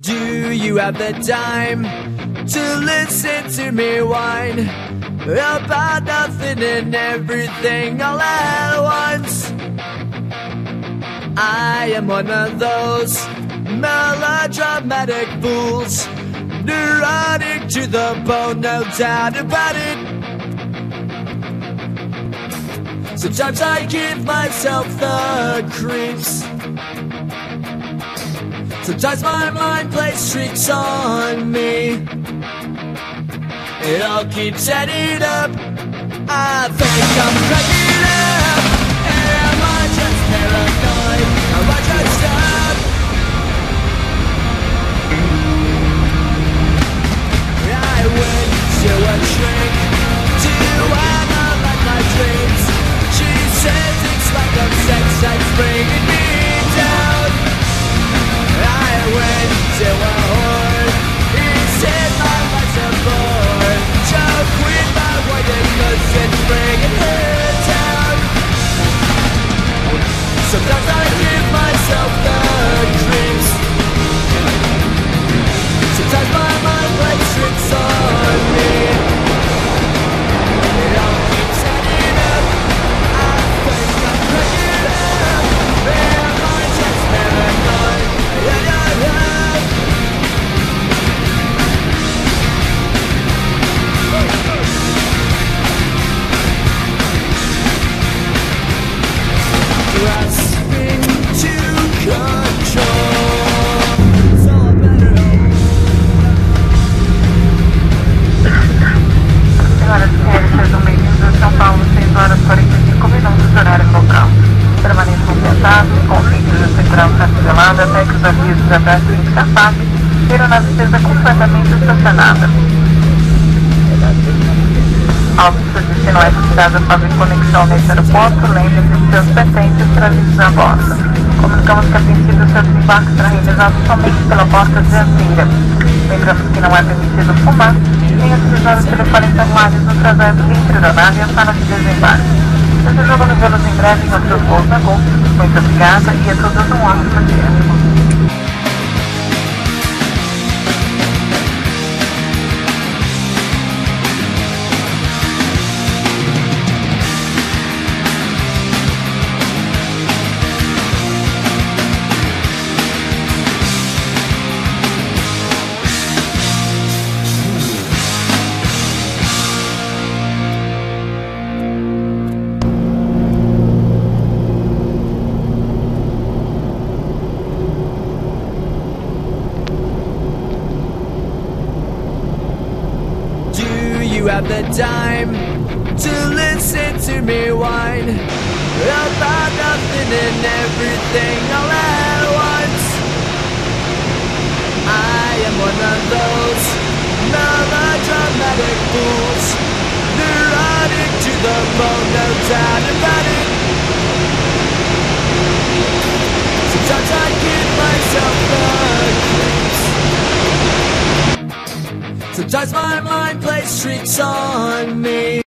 Do you have the time to listen to me whine about nothing and everything all at once? I am one of those melodramatic fools, neurotic to the bone, no doubt about it. Sometimes I give myself the creeps. Sometimes my mind plays tricks on me. It all keeps adding up. I think I'm cracking that's segurança afivelada até que os avisos abertos se apaguem e a aeronave esteja completamente estacionada. Ao que seu destino é retirado a fazer conexão nesse aeroporto, lembre-se de seus pertences trazidos a bordo. Comunicamos que a princípio seu desembarque será realizado somente pela porta dianteira. Lembramos que não é permitido fumar nem utilizar os telefones celulares no trajeto entre a aeronave e a sala de desembarque. Você tá Todos os abandonos em breve na sua volta, tá com muito obrigada e a todos um ótimo dia. Have the time to listen to me whine about nothing and everything all at once? I am one of those melodramatic fools, neurotic to the bone, no doubt about Sometimes my mind plays tricks on me.